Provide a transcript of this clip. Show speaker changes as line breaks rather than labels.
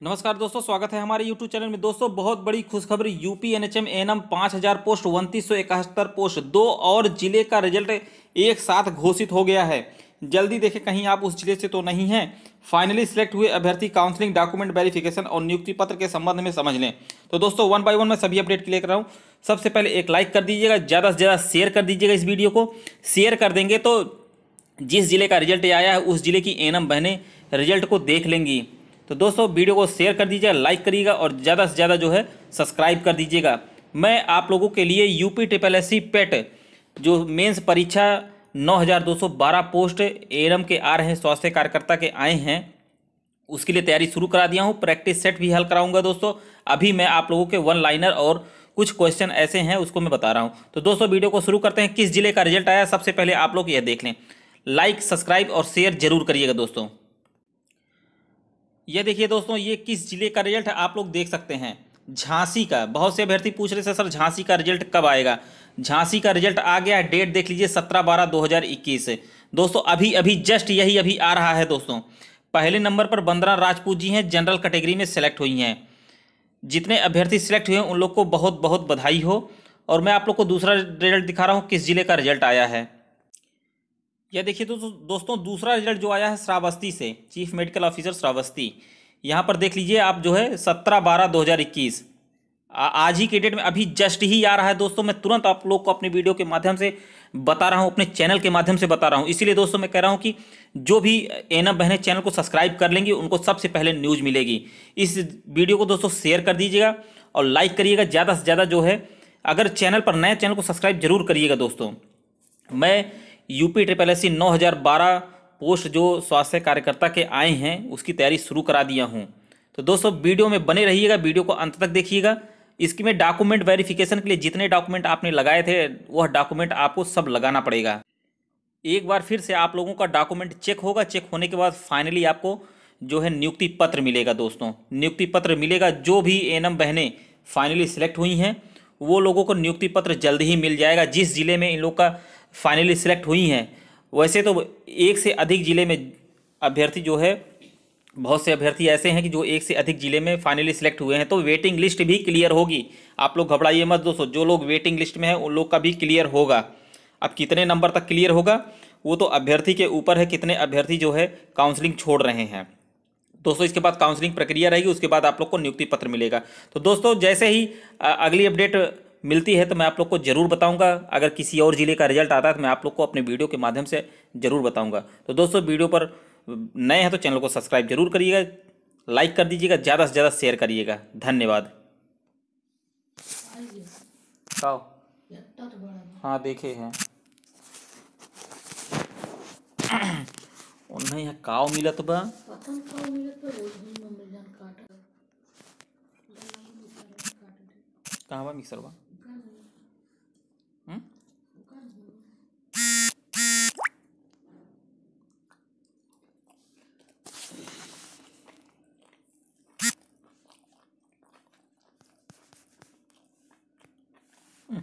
नमस्कार दोस्तों, स्वागत है हमारे YouTube चैनल में। दोस्तों, बहुत बड़ी खुशखबरी, यूपी एनएम पाँच हज़ार पोस्ट, उनतीस सौ इकहत्तर पोस्ट, दो और ज़िले का रिज़ल्ट एक साथ घोषित हो गया है। जल्दी देखें, कहीं आप उस ज़िले से तो नहीं हैं। फाइनली सिलेक्ट हुए अभ्यर्थी काउंसलिंग डॉक्यूमेंट वेरिफिकेशन और नियुक्ति पत्र के संबंध में समझ लें। तो दोस्तों वन बाय वन मैं सभी अपडेट क्लियर कर रहा हूँ। सबसे पहले एक लाइक कर दीजिएगा, ज़्यादा से ज़्यादा शेयर कर दीजिएगा इस वीडियो को। शेयर कर देंगे तो जिस ज़िले का रिज़ल्ट आया है, उस ज़िले की एनम बहनें रिज़ल्ट को देख लेंगी। तो दोस्तों, वीडियो को शेयर कर दीजिएगा लाइक करिएगा और ज़्यादा से ज़्यादा जो है सब्सक्राइब कर दीजिएगा। मैं आप लोगों के लिए UP triple S C PET जो मेंस परीक्षा 9212 पोस्ट एरम के आ रहे हैं, स्वास्थ्य कार्यकर्ता के आए हैं, उसके लिए तैयारी शुरू करा दिया हूँ प्रैक्टिस सेट भी हल कराऊँगा दोस्तों। अभी मैं आप लोगों के वन लाइनर और कुछ क्वेश्चन ऐसे हैं, उसको मैं बता रहा हूँ। तो दोस्तों, वीडियो को शुरू करते हैं, किस ज़िले का रिज़ल्ट आया, सबसे पहले आप लोग यह देख लें। लाइक सब्सक्राइब और शेयर ज़रूर करिएगा दोस्तों। ये देखिए दोस्तों, ये किस ज़िले का रिज़ल्ट आप लोग देख सकते हैं। झांसी का। बहुत से अभ्यर्थी पूछ रहे थे, सर, झांसी का रिज़ल्ट कब आएगा? झांसी का रिज़ल्ट आ गया डेट देख लीजिए, सत्रह बारह दो हज़ार इक्कीस। दोस्तों अभी अभी जस्ट यही अभी आ रहा है दोस्तों। पहले नंबर पर बंदरा राजपूत जी हैं, जनरल कैटेगरी में सेलेक्ट हुई हैं। जितने अभ्यर्थी सिलेक्ट हुए हैं, उन लोग को बहुत बहुत बधाई हो। और मैं आप लोग को दूसरा रिज़ल्ट दिखा रहा हूँ, किस ज़िले का रिज़ल्ट आया है। यह देखिए दोस्तों दोस्तों, दूसरा रिज़ल्ट जो आया है श्रावस्ती से चीफ मेडिकल ऑफिसर श्रावस्ती। यहाँ पर देख लीजिए आप जो है, सत्रह बारह दो हज़ार इक्कीस। आज ही के डेट में, अभी जस्ट ही आ रहा है दोस्तों, मैं तुरंत आप लोग को अपने वीडियो के माध्यम से बता रहा हूँ, अपने चैनल के माध्यम से बता रहा हूँ। इसीलिए दोस्तों, मैं कह रहा हूँ कि जो भी एनम बहनें चैनल को सब्सक्राइब कर लेंगी, उनको सबसे पहले न्यूज़ मिलेगी। इस वीडियो को दोस्तों शेयर कर दीजिएगा और लाइक करिएगा। ज़्यादा से ज़्यादा जो है, अगर चैनल पर नए चैनल को सब्सक्राइब ज़रूर करिएगा दोस्तों। मैं यूपी ट्रिपल एस सी नौ हज़ार बारह पोस्ट जो स्वास्थ्य कार्यकर्ता के आए हैं, उसकी तैयारी शुरू करा दिया हूँ। तो दोस्तों, वीडियो में बने रहिएगा, वीडियो को अंत तक देखिएगा। इसकी में डॉक्यूमेंट वेरिफिकेशन के लिए जितने डॉक्यूमेंट आपने लगाए थे, वह डॉक्यूमेंट आपको सब लगाना पड़ेगा। एक बार फिर से आप लोगों का डॉक्यूमेंट चेक होगा। चेक होने के बाद फाइनली आपको जो है नियुक्ति पत्र मिलेगा दोस्तों। नियुक्ति पत्र मिलेगा, जो भी एनम बहनें फाइनली सिलेक्ट हुई हैं, वो लोगों को नियुक्ति पत्र जल्द ही मिल जाएगा। जिस ज़िले में इन लोग का फाइनली सिलेक्ट हुई हैं। वैसे तो एक से अधिक ज़िले में अभ्यर्थी जो है, बहुत से अभ्यर्थी ऐसे हैं कि जो एक से अधिक ज़िले में फाइनली सिलेक्ट हुए हैं। तो वेटिंग लिस्ट भी क्लियर होगी। आप लोग घबराइए मत, दोस्तों, जो लोग वेटिंग लिस्ट में हैं, उन लोग का भी क्लियर होगा। अब कितने नंबर तक क्लियर होगा? वो तो अभ्यर्थी के ऊपर है, कितने अभ्यर्थी जो है, काउंसलिंग छोड़ रहे हैं। दोस्तों, इसके बाद काउंसलिंग प्रक्रिया रहेगी, उसके बाद आप लोग को नियुक्ति पत्र मिलेगा। तो दोस्तों, जैसे ही अगली अपडेट मिलती है तो मैं आप लोग को ज़रूर बताऊँगा। अगर किसी और ज़िले का रिज़ल्ट आता है तो मैं आप लोग को अपने वीडियो के माध्यम से ज़रूर बताऊँगा। तो दोस्तों वीडियो पर नए हैं तो चैनल को सब्सक्राइब ज़रूर करिएगा लाइक कर दीजिएगा ज़्यादा से ज़्यादा शेयर करिएगा। धन्यवाद। हाँ देखे हैं। नहीं काव मिलत बा। कहाँ बा मिक्सर बा? Hmm.